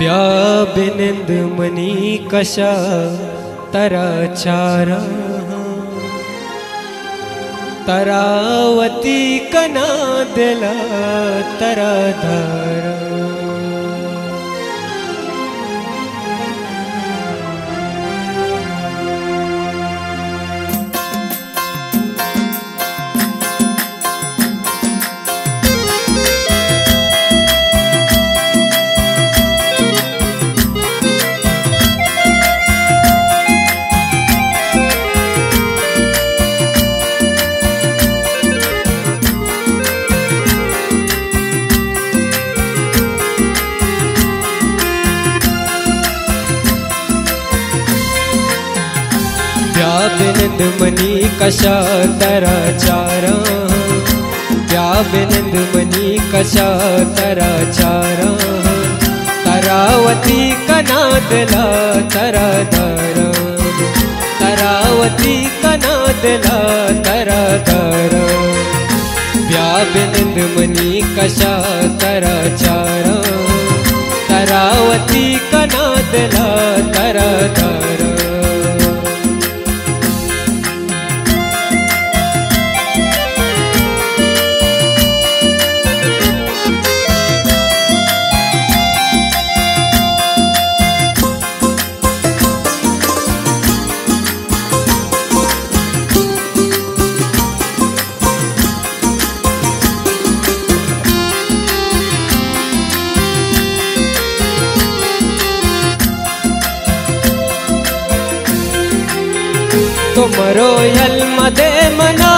ब्याबिनिंद money कशा तराचारा। तरावती कना दिला तराधारा व्याबिनंद मनी कशा तरा चारा। व्याबिनंद मनी कशा तरा चारा। तरावती कनादला तरा दरा। तरावती कनादला तरा दरा। व्याबिनंद मनी कशा तरा चारा। तरावती कनादला तरा दरा। तुमरो यलमदे मना।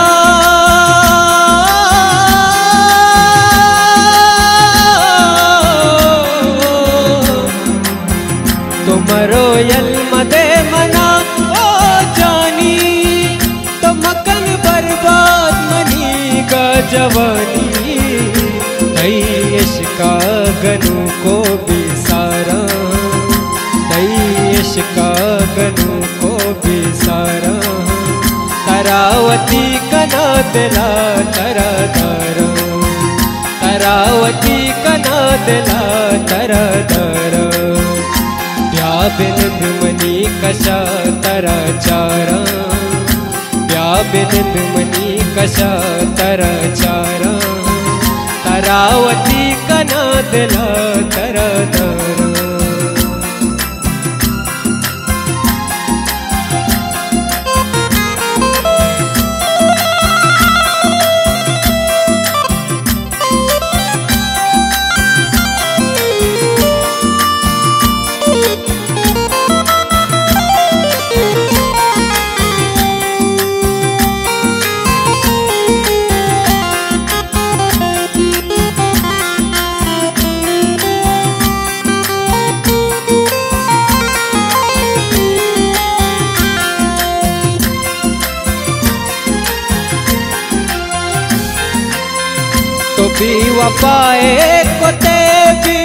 तुमरो यलमदे मना। ओ जानी तो मकन बर्बाद मनी का जवानी। दई इश्का गनु को भी सारा। दई इश्का गनु को भी सारा। वती कदा दला तरवती कदा दला तर व्याबिन कशा तरचारा? व्याबिन करावती कना दिला तरा तर तो भी वफाए को ते भी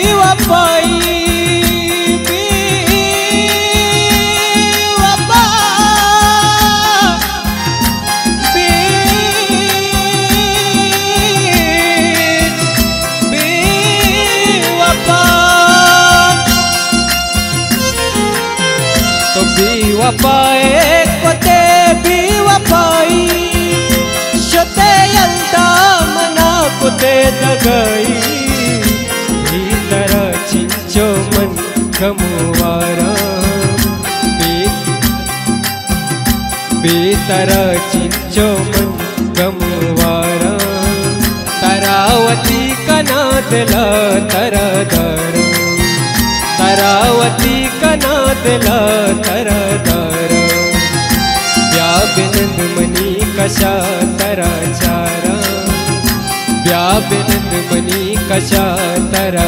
कुते दगाई भीतर चिंचो मन गमुवारा भीतर चिंचो मन गमुवारा तरावती कना दिला तरा दरा। तरावती कना दिला तरा दरा। व्याबिनंद मनी कशा कश्चा तरा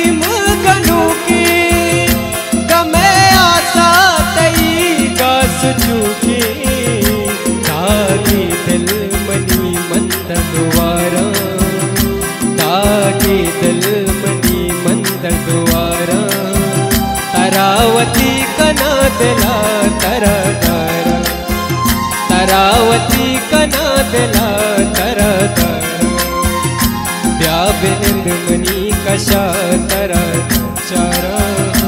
दिला तरा तारा। तरावती कना दिला तरा तारा। व्याबिंद मनी कशा तरा चारा